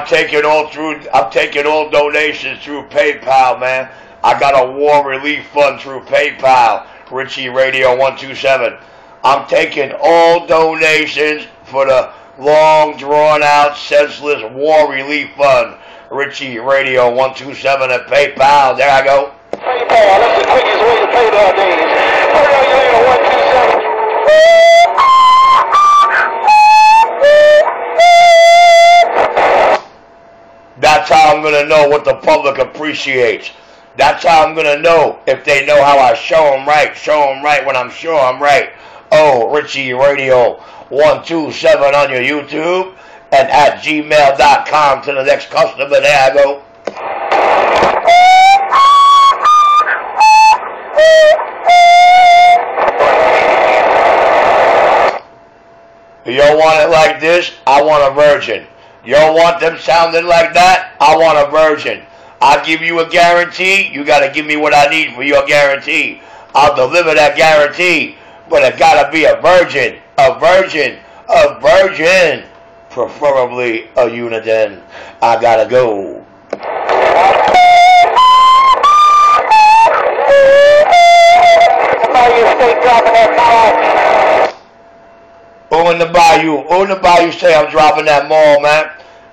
I'm taking all through. I'm taking all donations through PayPal, man. I got a war relief fund through PayPal. Richie Radio 127. I'm taking all donations for the long drawn out senseless war relief fund. Richie Radio 127 at PayPal. There I go. PayPal, that's the quickest way to pay. Put on your I'm going to know what the public appreciates. That's how I'm going to know if they know how I show them right. Show them right when I'm sure I'm right. Oh, Richie Radio 127 on your YouTube and at gmail.com to the next customer. There I go. You don't want it like this? I want a virgin. You don't want them sounding like that? I want a virgin. I'll give you a guarantee. You got to give me what I need for your guarantee. I'll deliver that guarantee. But it got to be a virgin. A virgin. A virgin. Preferably a uniden. I got to go. Who in the bayou? Oh, who in the bayou say I'm dropping that mall, man?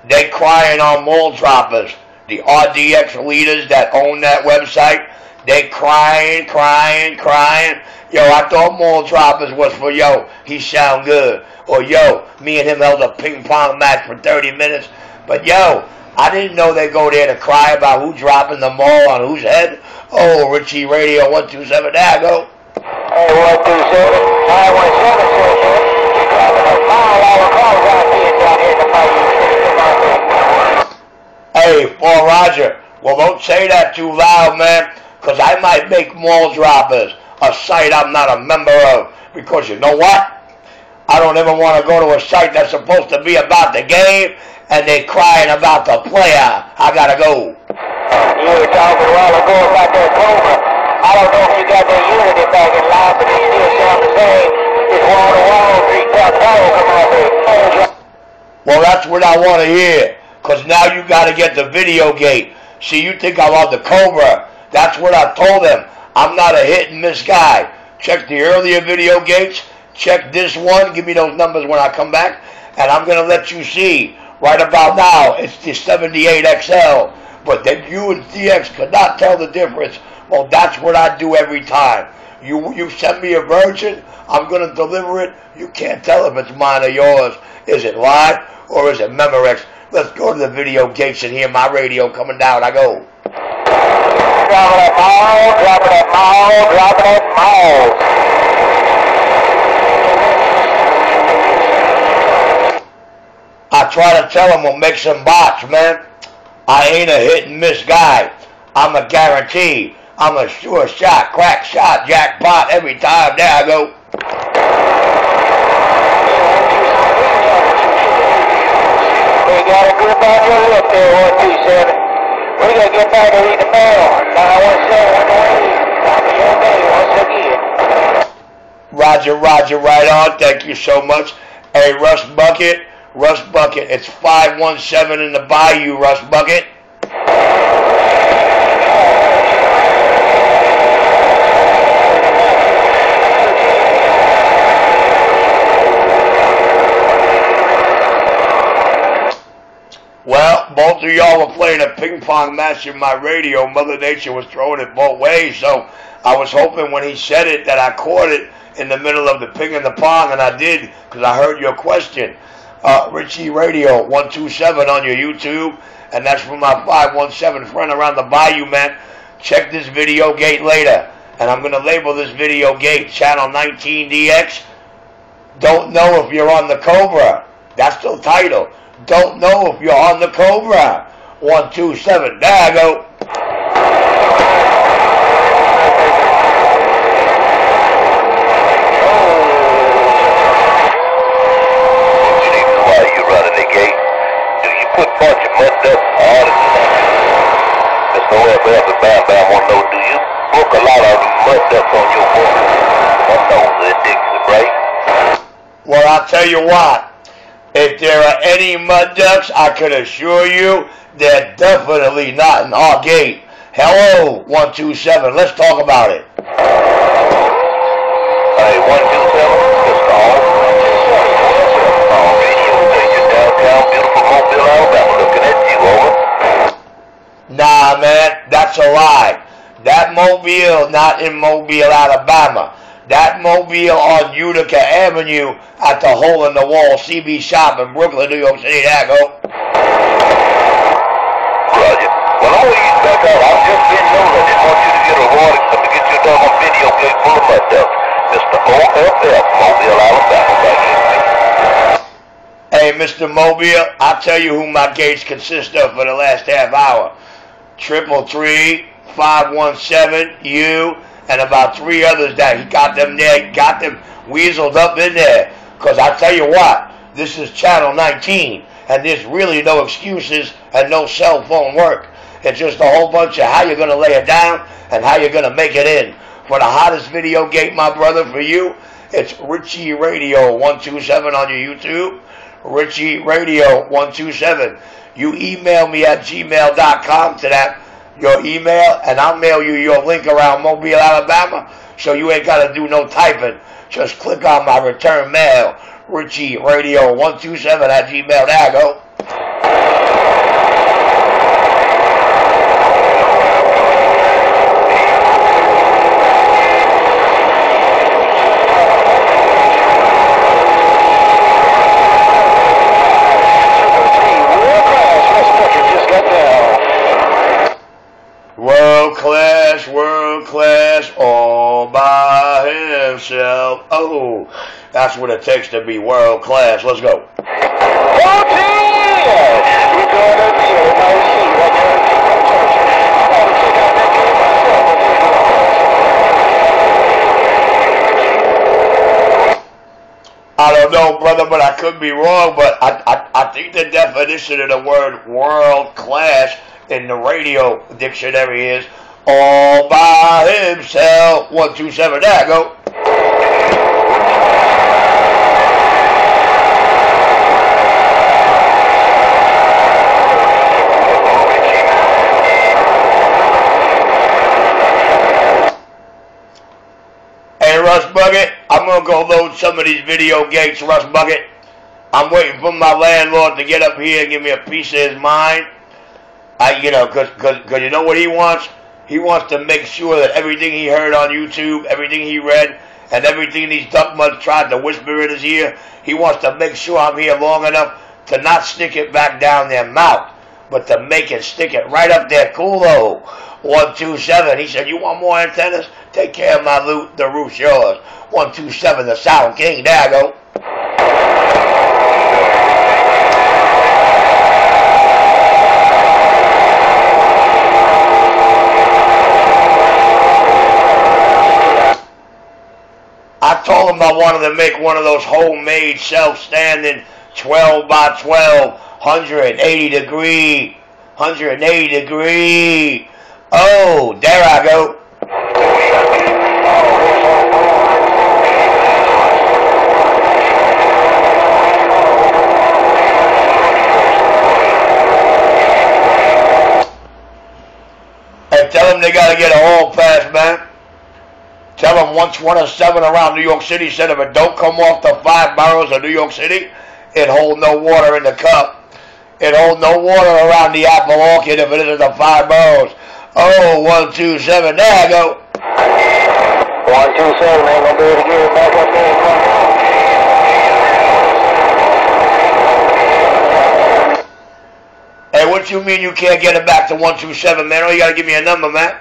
They crying on mall droppers. The RDX leaders that own that website, they crying, crying, crying. Yo, I thought mall droppers was for yo, he sound good. Or yo, me and him held a ping pong match for 30 minutes. But yo, I didn't know they go there to cry about who dropping the mall on whose head. Oh, Richie Radio 127, there I go. Hey, 127, 917 says Hey, Paul Roger, well, don't say that too loud, man, because I might make mall droppers a site I'm not a member of. Because you know what? I don't ever want to go to a site that's supposed to be about the game and they crying about the player. I gotta go. You were talking a while ago about that Cobra. I don't know if you got that unity back in line, but it still sounds the same. Well, that's what I want to hear. Because now you got to get the video gate. See, you think I want the Cobra. That's what I told them. I'm not a hit and miss guy. Check the earlier video gates. Check this one. Give me those numbers when I come back. And I'm going to let you see. Right about now, it's the 78XL. But then you and DX could not tell the difference. Well, that's what I do every time. You you send me a virgin. I'm going to deliver it. You can't tell if it's mine or yours. Is it live or is it Memorex? Let's go to the video gates and hear my radio coming down. I go. Dropping that mall, dropping that mall, dropping that mall. I try to tell them we'll make some bots, man. I ain't a hit and miss guy. I'm a guarantee. I'm a sure shot, crack shot, jackpot every time. There I go. We got a group on your lip there, 127. We gotta get back to read the mail. 917 on the way. Copy your day once again. Roger, Roger, right on. Thank you so much. Hey, Russ Bucket, Russ Bucket. It's 517 in the Bayou, Russ Bucket. Well, both of y'all were playing a ping pong match in my radio. Mother Nature was throwing it both ways, so I was hoping when he said it that I caught it in the middle of the ping and the pong, and I did because I heard your question. Uh, Richie Radio 127 on your YouTube, and that's from my 517 friend around the Bayou, man. Check this video gate later, and I'm going to label this video gate Channel 19DX. Don't know if you're on the Cobra. That's the title. Don't know if you're on the Cobra. 127. There I go. You need to while you running the gate. Do you put bunch of mud up all the time? Mr. Webb Webb and Bam Bam want to know, do you book a lot of mud ducks on your boat? On those in Dixie, right? Well, I'll tell you what. If there are any mud ducks, I can assure you they're definitely not in our gate. Hello, 127. Let's talk about it. Hey, 127, just call. Call radio station downtown, Mobile, Alabama. Looking at you, over. Nah, man, that's a lie. That mobile not in Mobile, Alabama. That mobile on Utica Avenue at the hole in the wall CB shop in Brooklyn, New York City. There go. Roger. Well, I'll ease back out. I've just been known. I didn't want you to get a warning. Let me get you a doggone video game full of ducks. Mr. OFF, Mobile, Alabama. Back in me. Hey, Mr. Mobile, I'll tell you who my gates consist of for the last half hour. Triple three, five one seven, you, and about three others that he got them there, got them weaseled up in there. Cause I tell you what, this is channel 19, and there's really no excuses and no cell phone work. It's just a whole bunch of how you're gonna lay it down and how you're gonna make it in. For the hottest video gate, my brother, for you, it's Richie Radio 127 on your YouTube. Richie Radio 127. You email me at gmail.com to that your email, and I'll mail you your link around Mobile, Alabama, so you ain't got to do no typing. Just click on my return mail, Richie Radio 127 at gmail. There go. World class, world class, all by himself. Oh, that's what it takes to be world class. Let's go. I don't know, brother, but I could be wrong. But I, I, I think the definition of the word world class in the radio dictionary is all by himself. One, two, seven, there, go. Hey, Russ Bucket, I'm go load some of these video gates, Russ Bucket. I'm waiting for my landlord to get up here and give me a piece of his mind. I, you know, cause, cause, cause you know what he wants? He wants to make sure that everything he heard on YouTube, everything he read, and everything these duck muds tried to whisper in his ear, he wants to make sure I'm here long enough to not stick it back down their mouth, but to make it stick it right up their culo. One two seven. He said, "You want more antennas? Take care of my loot. The roof's yours." One two seven. The Sound King. There I go. I told him I wanted to make one of those homemade self-standing 12 by 12, 180 degree, 180 degree. Oh, there I go. And tell them they got to get a hall pass, man. Tell them once one of seven around New York City said if it don't come off the five boroughs of New York City, it hold no water in the cup. It hold no water around the apple orchard if it isn't the five boroughs. Oh, one, two, seven. There I go. One, two, seven, ain't gonna be able to get it back up there. Hey, what you mean you can't get it back to one, two, seven, man? Oh, you gotta give me a number, man.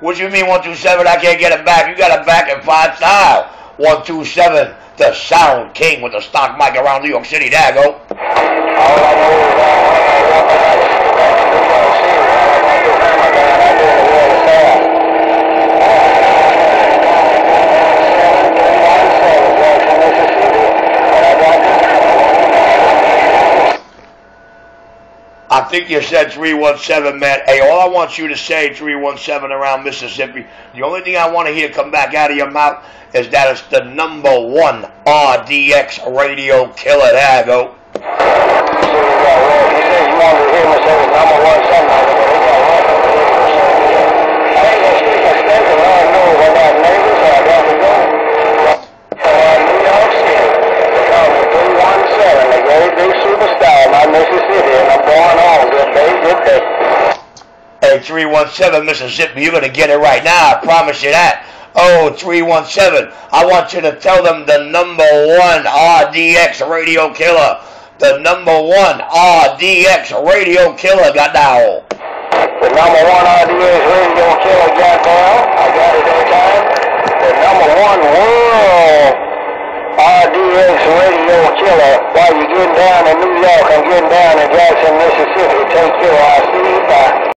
What you mean one, two, seven? I can't get it back. You got it back in five style. One, two, seven. The Sound King with the stock mic around New York City. There I go. I think you said 317, man. Hey, all I want you to say, 317 around Mississippi, the only thing I want to hear come back out of your mouth is that it's the number one RDX radio killer. There I go. 317 Mississippi, you're going to get it right now. I promise you that. Oh, 317, I want you to tell them the number one RDX radio killer. The number one RDX radio killer got now. The number one RDX radio killer got down. I got it that time. The number one world RDX radio killer while you're getting down in New York and getting down in Jackson, Mississippi. Take care. I'll see you. Bye.